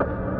you